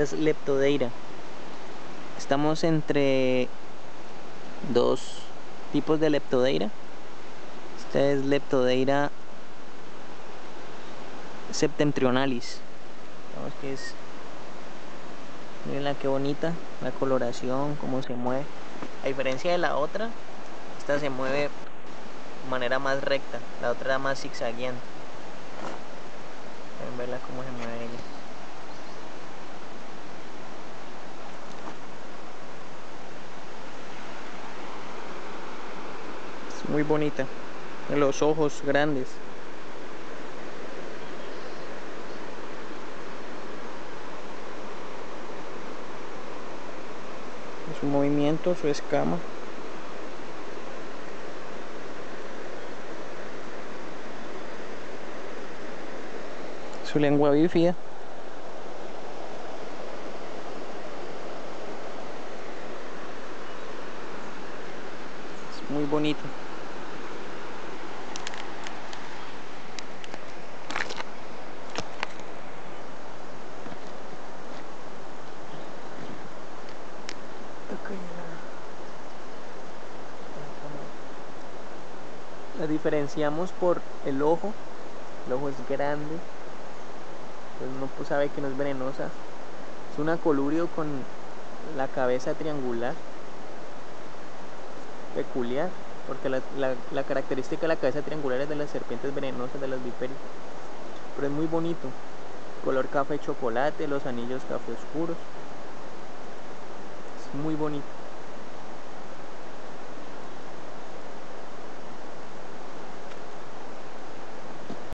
Es Leptodeira. Estamos entre dos tipos de Leptodeira. Esta es Leptodeira septentrionalis. Vemos que es Miren qué bonita, la coloración, cómo se mueve. A diferencia de la otra, esta se mueve de manera más recta, la otra era más zigzagueante. Pueden verla cómo se mueve ella. Muy bonita, los ojos grandes. su movimiento, su escama. Su lengua bífida. Muy bonito. La diferenciamos por el ojo, el ojo es grande, pues uno pues sabe que no es venenosa. Es una colurio con la cabeza triangular, peculiar, porque la, característica de la cabeza triangular es de las serpientes venenosas, de las vipéricas. Pero es muy bonito, color café chocolate, los anillos café oscuros muy bonito.